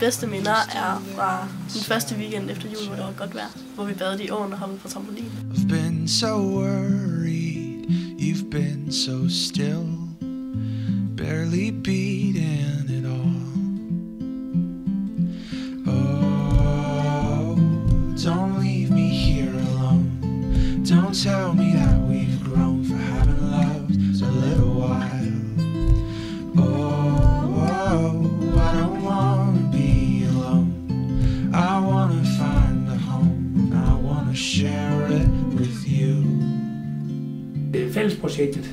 bedste minder er fra den første weekend efter jul, hvor det var godt vejr, hvor vi badede i åen og hoppede på trampolin. I've been so worried, you've been so still, barely beating Det er fællesprojektet,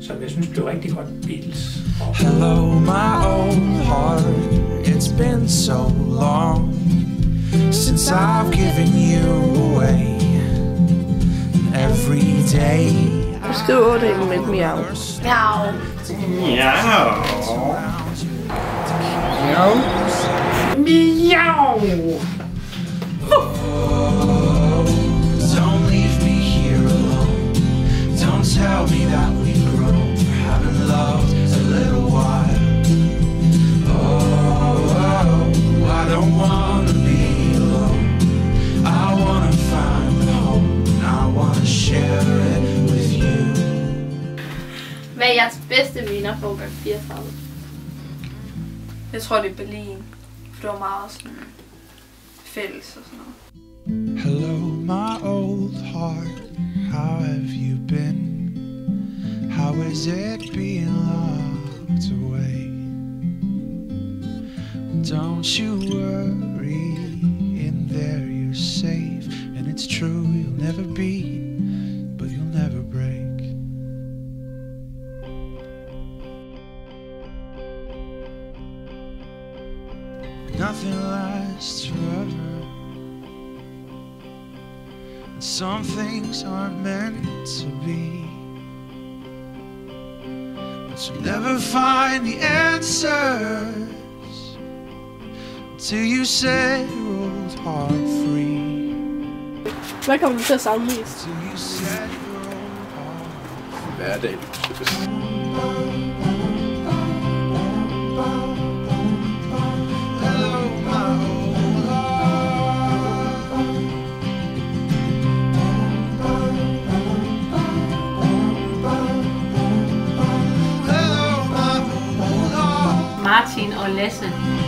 som jeg synes blev rigtig godt Beatles. Og Hello, my old heart. It's been so long since I've given you away. Every day. Skriv 8 med miau. Miau. Miau! Don't jeres bedste minder fra årgang 34? Jeg tror, det er Berlin. For det var meget sådan fælles og sådan noget. Hello, my old heart. How have you been? How is it being locked away? Don't you worry, in there you're safe. And it's true, you'll never be, Nothing lasts forever. And some things aren't meant to be. But you'll never find the answers till you set your old heart free. Hvad kommer du til at savne mest? Till you set your Martin Olesen.